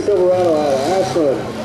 Silverado out of Ashland.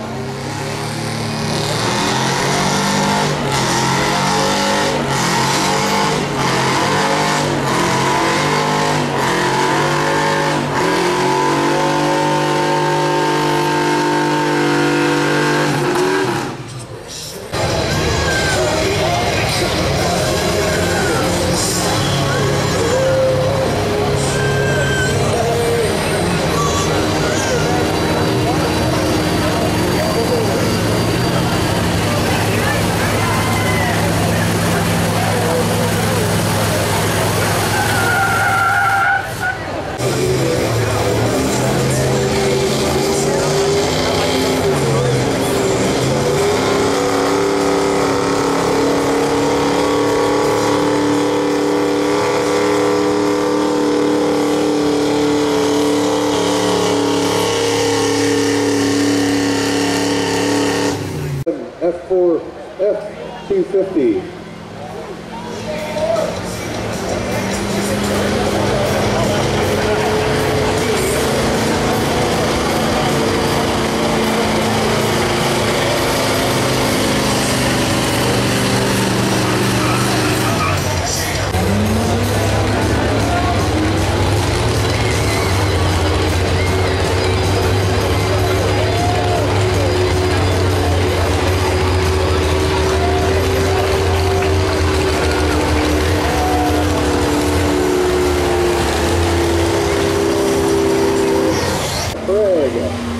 PT. yeah.